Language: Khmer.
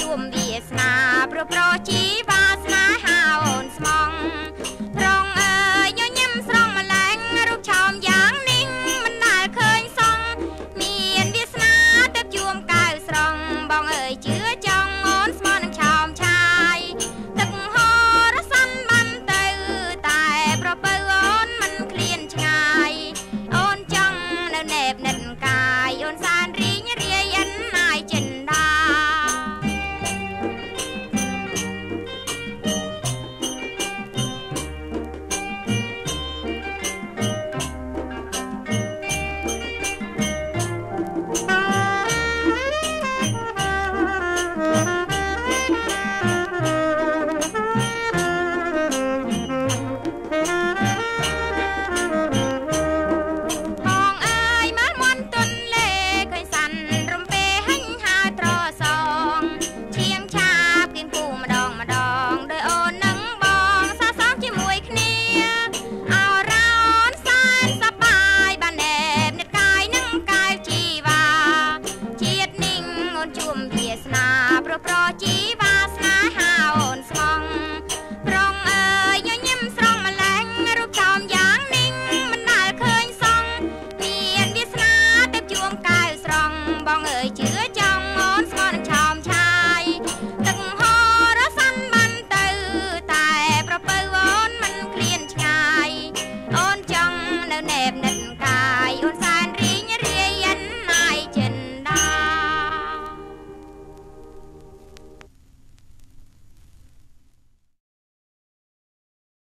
ជួមវាសនាប្រប្រជីវ ប្រជាវ